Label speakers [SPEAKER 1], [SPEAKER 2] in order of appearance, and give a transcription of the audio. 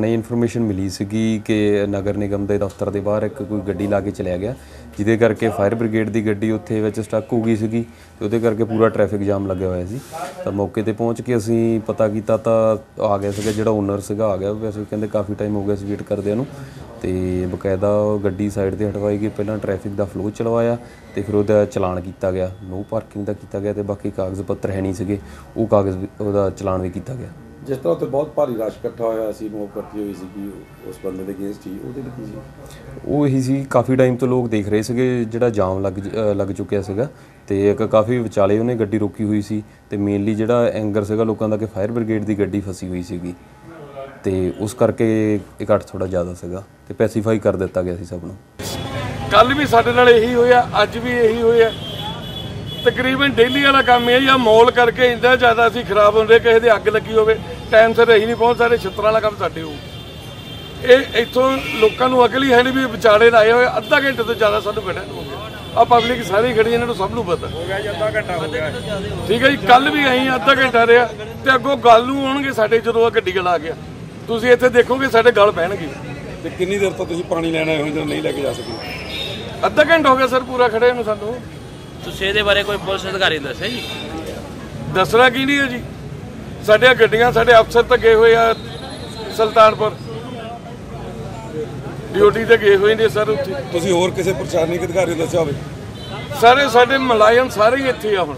[SPEAKER 1] ਨੇ ਇਨਫੋਰਮੇਸ਼ਨ ਮਿਲੀ ਸੀਗੀ ਕਿ ਨਗਰ ਨਿਗਮ ਦੇ ਦਫ਼ਤਰ ਦੇ ਬਾਹਰ ਇੱਕ ਕੋਈ ਗੱਡੀ ਲਾ ਕੇ ਚਲਿਆ ਗਿਆ, ਜਿਹਦੇ ਕਰਕੇ ਫਾਇਰ ਬ੍ਰਿਗੇਡ ਦੀ ਗੱਡੀ ਉੱਥੇ ਵਿੱਚ ਸਟਕ ਹੋ ਗਈ ਸੀਗੀ ਤੇ ਉਹਦੇ ਕਰਕੇ ਪੂਰਾ ਟ੍ਰੈਫਿਕ ਜਾਮ ਲੱਗਿਆ ਹੋਇਆ ਸੀ। ਤਾਂ ਮੌਕੇ ਤੇ ਪਹੁੰਚ ਕੇ ਅਸੀਂ ਪਤਾ ਕੀਤਾ ਤਾਂ ਆ ਗਿਆ ਸੀਗਾ, ਜਿਹੜਾ ਓਨਰ ਸੀਗਾ ਆ ਗਿਆ, ਵੈਸੇ ਕਹਿੰਦੇ ਕਾਫੀ ਟਾਈਮ ਹੋ ਗਿਆ ਸੀ ਵੇਟ ਕਰਦਿਆਂ ਨੂੰ ਤੇ ਬਕਾਇਦਾ ਉਹ ਗੱਡੀ ਸਾਈਡ ਤੇ ਹਟਵਾਈ ਗਈ, ਪਹਿਲਾਂ ਟ੍ਰੈਫਿਕ ਦਾ ਫਲੋ ਚਲਵਾਇਆ ਤੇ ਫਿਰ ਉਹਦਾ ਚਲਾਨ ਕੀਤਾ ਗਿਆ। ਨੋ ਪਾਰਕਿੰਗ ਦਾ ਕੀਤਾ ਗਿਆ ਤੇ ਬਾਕੀ ਕਾਗਜ਼ ਪੱਤਰ ਹੈ ਨਹੀਂ ਸੀਗੇ, ਉਹ ਕਾਗਜ਼ ਉਹਦਾ ਚਲਾਨ ਵੀ ਕੀਤਾ ਗਿਆ।
[SPEAKER 2] ਜਿਸ ਤਰ੍ਹਾਂ ਉੱਥੇ ਬਹੁਤ ਭਾਰੀ ਰਸ਼ ਇਕੱਠਾ ਹੋਇਆ ਸੀ ਮੋਬ ਇਕੱਠੀ ਹੋਈ ਸੀਗੀ ਉਸ ਬੰਦੇ ਦੇ ਅਗੇਂਸਟ ਹੀ ਉਹਦੇ ਲਈ ਕੀ ਸੀ?
[SPEAKER 1] ਉਹ ਇਹੀ ਸੀ ਕਾਫੀ ਟਾਈਮ ਤੋਂ ਲੋਕ ਦੇਖ ਰਹੇ ਸੀਗੇ ਜਿਹੜਾ ਜਾਮ ਲੱਗ ਅ, ਲੱਗ ਚੁੱਕਿਆ ਸੀਗਾ ਤੇ ਇੱਕ ਕਾਫੀ ਵਿਚਾਲੇ ਉਹਨੇ ਗੱਡੀ ਰੋਕੀ ਹੋਈ ਸੀ ਤੇ ਮੇਨਲੀ ਜਿਹੜਾ ਐਂਗਰ ਸੀਗਾ ਲੋਕਾਂ ਦਾ ਕਿ ਫਾਇਰ ਬ੍ਰਿਗੇਡ ਦੀ ਗੱਡੀ ਫਸੀ ਹੋਈ ਸੀਗੀ ਤੇ ਉਸ ਕਰਕੇ ਇਕੱਠ ਥੋੜਾ ਜ਼ਿਆਦਾ ਸੀਗਾ ਤੇ ਪੈਸੀਫਾਈ ਕਰ ਦਿੱਤਾ ਗਿਆ ਸੀ ਸਭ ਨੂੰ।
[SPEAKER 3] ਕੱਲ ਵੀ ਸਾਡੇ ਨਾਲ ਇਹੀ ਹੋਇਆ ਅੱਜ ਵੀ ਇਹੀ ਹੋਇਆ। ਤਕਰੀਬਨ ਡੇਲੀ ਵਾਲਾ ਕੰਮ ਇਹ ਜਾਂ ਮੌਲ ਕਰਕੇ ਇੰਨਾ ਜ਼ਿਆਦਾ ਅਸੀਂ ਖਰਾਬ ਹੁੰਦੇ ਕਿਸੇ ਦੇ ਅੱਗ ਲੱਗੀ ਹੋਵੇ ਟਾਈਮ ਸਿਰ ਅਸੀਂ ਨਹੀਂ ਪਹੁੰਚ ਸਕਦੇ ਛਿੱਤਰਾਂ ਵਾਲਾ ਕੰਮ ਸਾਡੇ ਹੋਊ। ਇਹ ਇੱਥੋਂ ਲੋਕਾਂ ਨੂੰ ਅਕਲ ਹੀ ਹੈ ਨਹੀਂ ਵੀ ਵਿਚਾਲੇ ਲਾਏ ਹੋਏ ਅੱਧਾ ਘੰਟੇ ਤੋਂ ਜ਼ਿਆਦਾ ਸਾਨੂੰ ਖੜਾ ਹੋ ਗਿਆ। ਆ ਪਬਲਿਕ ਸਾਰੀ ਖੜੀ ਇਹਨਾਂ ਨੂੰ ਸਭ ਨੂੰ ਪਤਾ। ਹੋ ਗਿਆ ਜੀ ਅੱਧਾ ਘੰਟਾ ਹੋ ਗਿਆ। ਠੀਕ ਹੈ ਜੀ ਕੱਲ ਵੀ ਅਸੀਂ ਅੱਧਾ ਘੰਟਾ ਰਿਹਾ ਤੇ ਅੱਗੋਂ ਗੱਲ ਨੂੰ ਆਉਣਗੇ ਸਾਡੇ ਜਦੋਂ ਆ ਗੱਡੀ ਗਲਾ ਗਿਆ। ਤੁਸੀਂ ਇੱਥੇ ਦੇਖੋਗੇ ਸਾਡੇ ਗਲ ਪੈਣਗੇ
[SPEAKER 2] ਤੇ ਕਿੰਨੀ ਦੇਰ ਤੋਂ ਤੁਸੀਂ ਪਾਣੀ ਲੈਣ ਆਏ ਹੋ ਜਦੋਂ ਨਹੀਂ ਲੈ ਕੇ ਜਾ ਸਕੇ?
[SPEAKER 3] ਅੱਧਾ ਘੰਟਾ ਹੋ ਗਿਆ ਸਰ ਪੂਰਾ ਖੜੇ ਨੂੰ ਸਾਨੂੰ।
[SPEAKER 4] ਤੁਸੀਂ ਇਹਦੇ ਬਾਰੇ ਕੋਈ ਪੁਲਿਸ ਅਧਿਕਾਰੀ ਨੂੰ ਦੱਸਿਆ ਜੀ?
[SPEAKER 3] ਦੱਸਣਾ ਕੀ ਨਹੀਂ ਹੈ ਜੀ? ਸਾਡੀਆਂ ਗੱਡੀਆਂ ਸਾਡੇ ਅਫਸਰ ਤਾਂ ਗਏ ਹੋਏ ਆ ਸੁਲਤਾਨਪੁਰ। ਡਿਊਟੀ ਤੇ ਗਏ ਹੋਏ ਨੇ ਸਰ ਉੱਥੇ।
[SPEAKER 2] ਤੁਸੀਂ ਹੋਰ ਕਿਸੇ ਪ੍ਰਸ਼ਾਸਨਿਕ ਅਧਿਕਾਰੀ ਨੂੰ ਦੱਸਿਆ ਹੋਵੇ?
[SPEAKER 3] ਸਾਰੇ ਸਾਡੇ ਮੁਲਾਜ਼ਮ ਸਾਰੇ ਹੀ ਇੱਥੇ ਆ ਹੁਣ।